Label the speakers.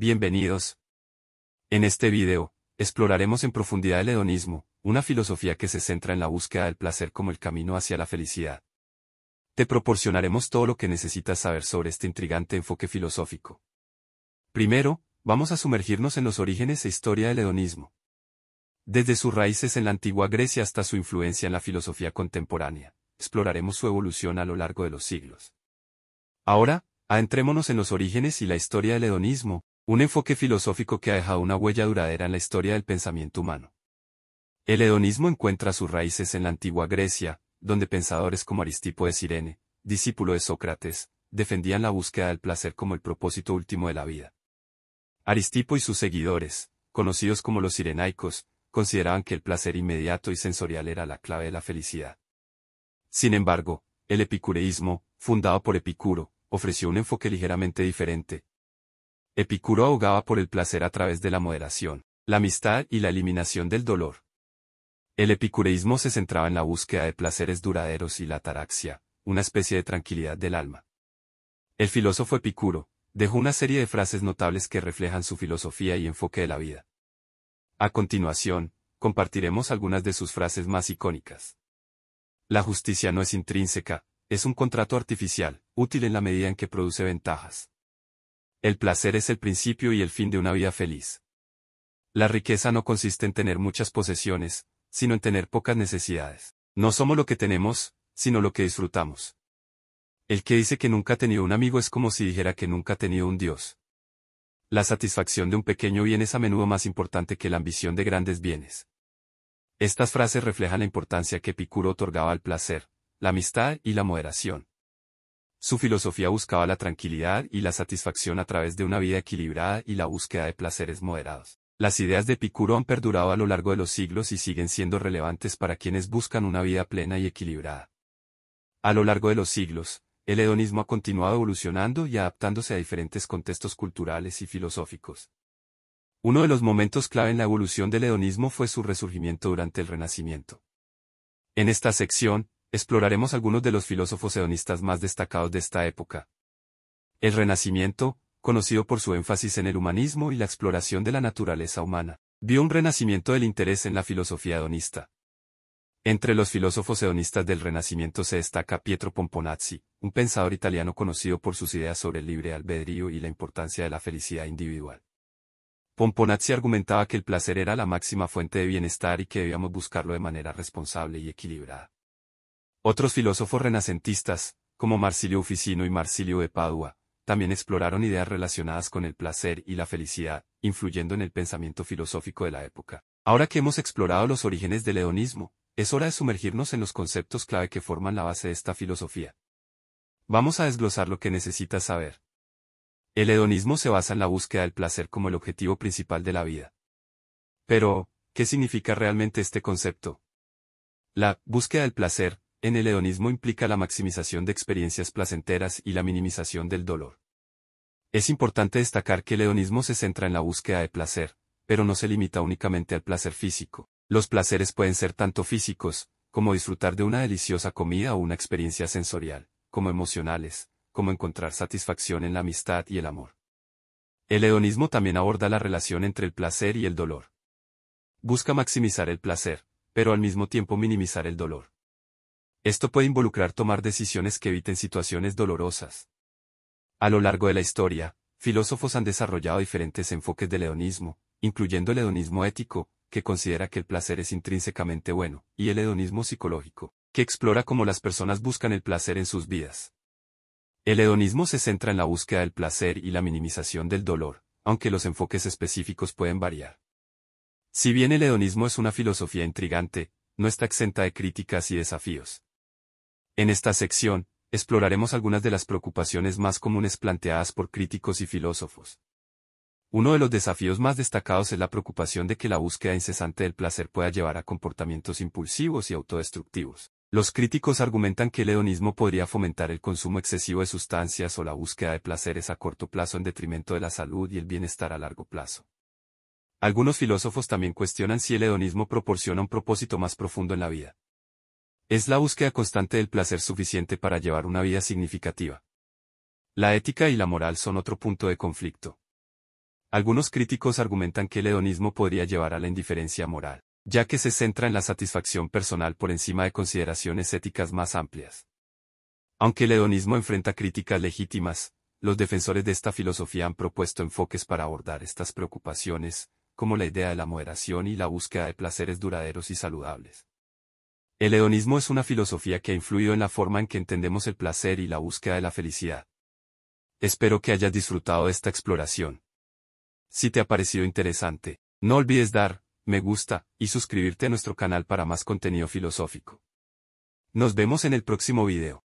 Speaker 1: Bienvenidos. En este video, exploraremos en profundidad el hedonismo, una filosofía que se centra en la búsqueda del placer como el camino hacia la felicidad. Te proporcionaremos todo lo que necesitas saber sobre este intrigante enfoque filosófico. Primero, vamos a sumergirnos en los orígenes e historia del hedonismo. Desde sus raíces en la antigua Grecia hasta su influencia en la filosofía contemporánea, exploraremos su evolución a lo largo de los siglos. Ahora, adentrémonos en los orígenes y la historia del hedonismo, un enfoque filosófico que ha dejado una huella duradera en la historia del pensamiento humano. El hedonismo encuentra sus raíces en la antigua Grecia, donde pensadores como Aristipo de Cirene, discípulo de Sócrates, defendían la búsqueda del placer como el propósito último de la vida. Aristipo y sus seguidores, conocidos como los sirenaicos, consideraban que el placer inmediato y sensorial era la clave de la felicidad. Sin embargo, el epicureísmo, fundado por Epicuro, ofreció un enfoque ligeramente diferente, Epicuro abogaba por el placer a través de la moderación, la amistad y la eliminación del dolor. El epicureísmo se centraba en la búsqueda de placeres duraderos y la ataraxia, una especie de tranquilidad del alma. El filósofo Epicuro dejó una serie de frases notables que reflejan su filosofía y enfoque de la vida. A continuación, compartiremos algunas de sus frases más icónicas. La justicia no es intrínseca, es un contrato artificial, útil en la medida en que produce ventajas. El placer es el principio y el fin de una vida feliz. La riqueza no consiste en tener muchas posesiones, sino en tener pocas necesidades. No somos lo que tenemos, sino lo que disfrutamos. El que dice que nunca ha tenido un amigo es como si dijera que nunca ha tenido un Dios. La satisfacción de un pequeño bien es a menudo más importante que la ambición de grandes bienes. Estas frases reflejan la importancia que Epicuro otorgaba al placer, la amistad y la moderación. Su filosofía buscaba la tranquilidad y la satisfacción a través de una vida equilibrada y la búsqueda de placeres moderados. Las ideas de Epicuro han perdurado a lo largo de los siglos y siguen siendo relevantes para quienes buscan una vida plena y equilibrada. A lo largo de los siglos, el hedonismo ha continuado evolucionando y adaptándose a diferentes contextos culturales y filosóficos. Uno de los momentos clave en la evolución del hedonismo fue su resurgimiento durante el Renacimiento. En esta sección, exploraremos algunos de los filósofos hedonistas más destacados de esta época. El Renacimiento, conocido por su énfasis en el humanismo y la exploración de la naturaleza humana, vio un renacimiento del interés en la filosofía hedonista. Entre los filósofos hedonistas del Renacimiento se destaca Pietro Pomponazzi, un pensador italiano conocido por sus ideas sobre el libre albedrío y la importancia de la felicidad individual. Pomponazzi argumentaba que el placer era la máxima fuente de bienestar y que debíamos buscarlo de manera responsable y equilibrada. Otros filósofos renacentistas, como Marsilio Ufficino y Marsilio de Padua, también exploraron ideas relacionadas con el placer y la felicidad, influyendo en el pensamiento filosófico de la época. Ahora que hemos explorado los orígenes del hedonismo, es hora de sumergirnos en los conceptos clave que forman la base de esta filosofía. Vamos a desglosar lo que necesitas saber. El hedonismo se basa en la búsqueda del placer como el objetivo principal de la vida. Pero, ¿qué significa realmente este concepto? La búsqueda del placer, en el hedonismo implica la maximización de experiencias placenteras y la minimización del dolor. Es importante destacar que el hedonismo se centra en la búsqueda de placer, pero no se limita únicamente al placer físico. Los placeres pueden ser tanto físicos, como disfrutar de una deliciosa comida o una experiencia sensorial, como emocionales, como encontrar satisfacción en la amistad y el amor. El hedonismo también aborda la relación entre el placer y el dolor. Busca maximizar el placer, pero al mismo tiempo minimizar el dolor. Esto puede involucrar tomar decisiones que eviten situaciones dolorosas. A lo largo de la historia, filósofos han desarrollado diferentes enfoques del hedonismo, incluyendo el hedonismo ético, que considera que el placer es intrínsecamente bueno, y el hedonismo psicológico, que explora cómo las personas buscan el placer en sus vidas. El hedonismo se centra en la búsqueda del placer y la minimización del dolor, aunque los enfoques específicos pueden variar. Si bien el hedonismo es una filosofía intrigante, no está exenta de críticas y desafíos. En esta sección, exploraremos algunas de las preocupaciones más comunes planteadas por críticos y filósofos. Uno de los desafíos más destacados es la preocupación de que la búsqueda incesante del placer pueda llevar a comportamientos impulsivos y autodestructivos. Los críticos argumentan que el hedonismo podría fomentar el consumo excesivo de sustancias o la búsqueda de placeres a corto plazo en detrimento de la salud y el bienestar a largo plazo. Algunos filósofos también cuestionan si el hedonismo proporciona un propósito más profundo en la vida. Es la búsqueda constante del placer suficiente para llevar una vida significativa. La ética y la moral son otro punto de conflicto. Algunos críticos argumentan que el hedonismo podría llevar a la indiferencia moral, ya que se centra en la satisfacción personal por encima de consideraciones éticas más amplias. Aunque el hedonismo enfrenta críticas legítimas, los defensores de esta filosofía han propuesto enfoques para abordar estas preocupaciones, como la idea de la moderación y la búsqueda de placeres duraderos y saludables. El hedonismo es una filosofía que ha influido en la forma en que entendemos el placer y la búsqueda de la felicidad. Espero que hayas disfrutado de esta exploración. Si te ha parecido interesante, no olvides dar me gusta y suscribirte a nuestro canal para más contenido filosófico. Nos vemos en el próximo video.